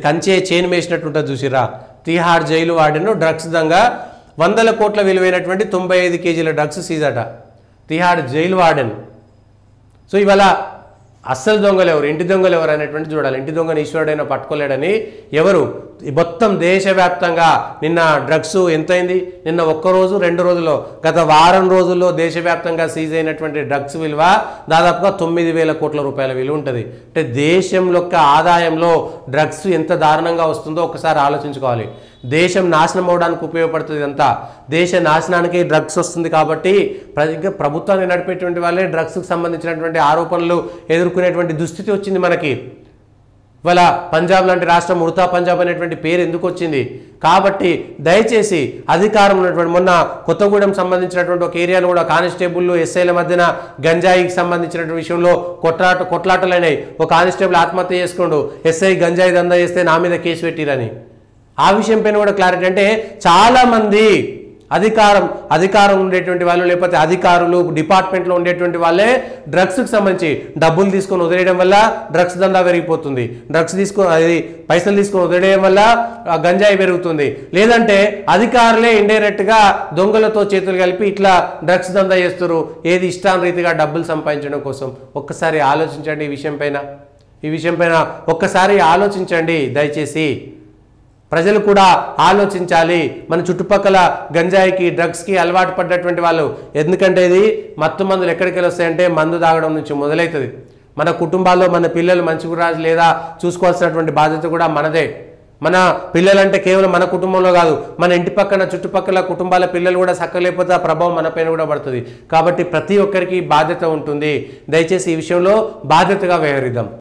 కంచే chain వేసినట్టుంటుంది చూసిరా Tihar jail వాడిను డ్రగ్స్ దంగా వందల కోట్ల విలువైనటువంటి తొంభై ఐదు కేజీల డ్రగ్స్ సీజట. తిహార్ జైలు వార్డెన్ సో ఇవాళ అస్సలు దొంగలు ఎవరు? ఇంటి దొంగలు ఎవరు అనేటువంటి చూడాలి. ఇంటి దొంగను ఈశ్వరుడైనా పట్టుకోలేడని ఎవరు? ఈ మొత్తం దేశవ్యాప్తంగా నిన్న డ్రగ్స్ ఎంతైంది? నిన్న ఒక్క రోజు రెండు రోజుల్లో. గత వారం రోజుల్లో దేశవ్యాప్తంగా సీజ్ అయినటువంటి డ్రగ్స్ విలువ దాదాపుగా తొమ్మిది వేల కోట్ల రూపాయల విలువ ఉంటుంది. అంటే దేశం యొక్క ఆదాయంలో డ్రగ్స్ ఎంత దారుణంగా వస్తుందో ఒకసారి ఆలోచించుకోవాలి. దేశం నాశనం అవడానికి ఉపయోగపడుతుంది ఇదంతా దేశ నాశనానికి డ్రగ్స్ వస్తుంది కాబట్టి ప్ర- ప్రభుత్వాన్ని నడిపేటువంటి వాళ్ళే డ్రగ్స్కి సంబంధించినటువంటి ఆరోపణలు ఎదుర్కొనేటువంటి దుస్థితి వచ్చింది మనకి. ఇవాళ పంజాబ్ లాంటి రాష్ట్రం ఉడతా పంజాబ్ అనేటువంటి పేరు ఎందుకు వచ్చింది? కాబట్టి దయచేసి అధికారం ఉన్నటువంటి మొన్న కొత్తగూడెం సంబంధించినటువంటి ఒక ఏరియాలో కూడా కానిస్టేబుల్ ఎస్ఐల మధ్యన గంజాయికి సంబంధించినటువంటి విషయంలో కొట్లాట కొట్లాటలైనాయి. ఒక కానిస్టేబుల్ ఆత్మహత్య చేసుకోండు ఎస్ఐ గంజాయి దందా చేస్తే నా మీద కేసు పెట్టిరని. ఆ విషయం పైన కూడా క్లారిటీ అంటే చాలామంది అధికారం అధికారం ఉండేటువంటి వాళ్ళు లేకపోతే అధికారులు డిపార్ట్మెంట్లో ఉండేటువంటి వాళ్ళే డ్రగ్స్కి సంబంధించి డబ్బులు తీసుకొని వదిలేయడం వల్ల డ్రగ్స్ దందా పెరిగిపోతుంది. డ్రగ్స్ తీసుకొని అది పైసలు తీసుకొని వదిలేయడం వల్ల గంజాయి పెరుగుతుంది. లేదంటే అధికారులే ఇండైరెక్ట్గా దొంగలతో చేతులు కలిపి ఇట్లా డ్రగ్స్ దందా చేస్తారు ఏది ఇష్టానురీతిగా డబ్బులు సంపాదించడం కోసం? ఒక్కసారి ఆలోచించండి ఈ విషయం పైన. ఈ విషయం పైన ఒక్కసారి ఆలోచించండి దయచేసి. ప్రజలు కూడా ఆలోచించాలి. మన చుట్టుపక్కల గంజాయికి డ్రగ్స్కి అలవాటు పడ్డటువంటి వాళ్ళు ఎందుకంటే ఇది మత్తు మందులు ఎక్కడికి వెళ్ళి వస్తాయంటే మందు తాగడం నుంచి మొదలవుతుంది మన కుటుంబాల్లో మన పిల్లలు మంచిగా రాజు లేదా చూసుకోవాల్సినటువంటి బాధ్యత కూడా మనదే. మన పిల్లలంటే కేవలం మన కుటుంబంలో కాదు మన ఇంటి పక్కన చుట్టుపక్కల కుటుంబాల పిల్లలు కూడా సక్కలేకపోతే ఆ ప్రభావం మన పైన కూడా పడుతుంది. కాబట్టి ప్రతి ఒక్కరికి బాధ్యత ఉంటుంది. దయచేసి ఈ విషయంలో బాధ్యతగా వ్యవహరిద్దాం.